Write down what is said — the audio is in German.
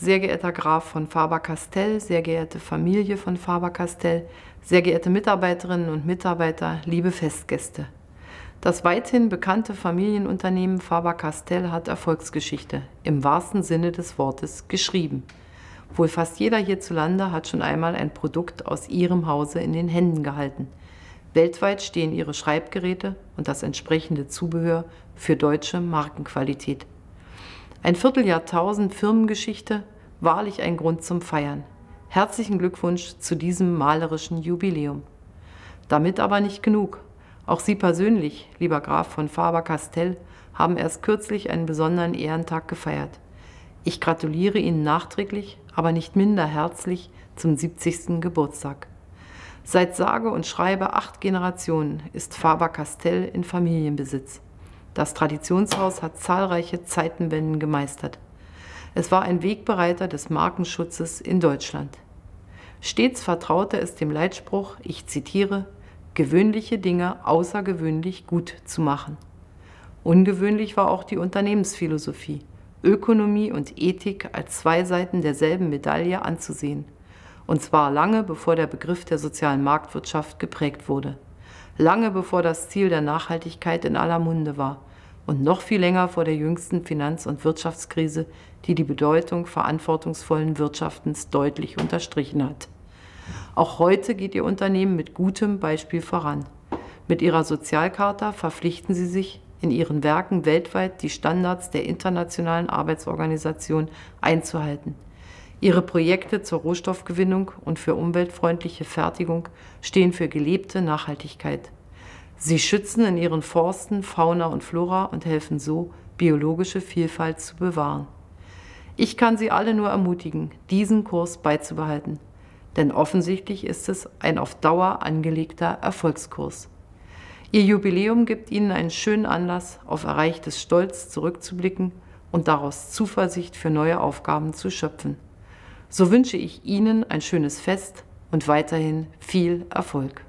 sehr geehrter Graf von Faber-Castell, sehr geehrte Familie von Faber-Castell, sehr geehrte Mitarbeiterinnen und Mitarbeiter, liebe Festgäste. Das weithin bekannte Familienunternehmen Faber-Castell hat Erfolgsgeschichte im wahrsten Sinne des Wortes geschrieben. Wohl fast jeder hierzulande hat schon einmal ein Produkt aus ihrem Hause in den Händen gehalten. Weltweit stehen ihre Schreibgeräte und das entsprechende Zubehör für deutsche Markenqualität. Ein Vierteljahrtausend Firmengeschichte, wahrlich ein Grund zum Feiern. Herzlichen Glückwunsch zu diesem malerischen Jubiläum. Damit aber nicht genug. Auch Sie persönlich, lieber Graf von Faber-Castell, haben erst kürzlich einen besonderen Ehrentag gefeiert. Ich gratuliere Ihnen nachträglich, aber nicht minder herzlich zum 70. Geburtstag. Seit sage und schreibe acht Generationen ist Faber-Castell in Familienbesitz. Das Traditionshaus hat zahlreiche Zeitenwenden gemeistert. Es war ein Wegbereiter des Markenschutzes in Deutschland. Stets vertraute es dem Leitspruch, ich zitiere, gewöhnliche Dinge außergewöhnlich gut zu machen. Ungewöhnlich war auch die Unternehmensphilosophie, Ökonomie und Ethik als zwei Seiten derselben Medaille anzusehen. Und zwar lange bevor der Begriff der sozialen Marktwirtschaft geprägt wurde. Lange bevor das Ziel der Nachhaltigkeit in aller Munde war und noch viel länger vor der jüngsten Finanz- und Wirtschaftskrise, die die Bedeutung verantwortungsvollen Wirtschaftens deutlich unterstrichen hat. Auch heute geht Ihr Unternehmen mit gutem Beispiel voran. Mit Ihrer Sozialcharta verpflichten Sie sich, in Ihren Werken weltweit die Standards der Internationalen Arbeitsorganisation einzuhalten. Ihre Projekte zur Rohstoffgewinnung und für umweltfreundliche Fertigung stehen für gelebte Nachhaltigkeit. Sie schützen in ihren Forsten Fauna und Flora und helfen so, biologische Vielfalt zu bewahren. Ich kann Sie alle nur ermutigen, diesen Kurs beizubehalten, denn offensichtlich ist es ein auf Dauer angelegter Erfolgskurs. Ihr Jubiläum gibt Ihnen einen schönen Anlass, auf erreichtes Stolz zurückzublicken und daraus Zuversicht für neue Aufgaben zu schöpfen. So wünsche ich Ihnen ein schönes Fest und weiterhin viel Erfolg.